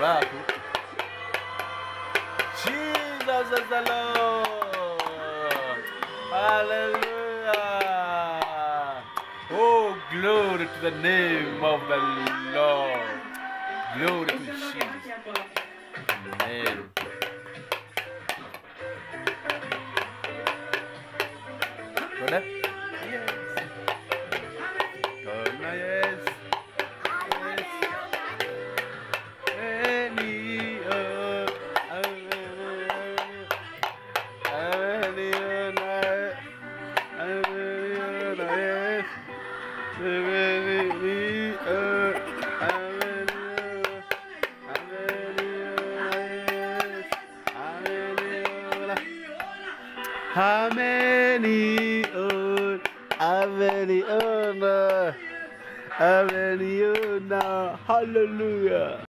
wow. Jesus is the Lord. Hallelujah. Oh, glory to the name of the Lord. Glory to Jesus. Amen. Yeah. How many own? How many own? How many own? Hallelujah.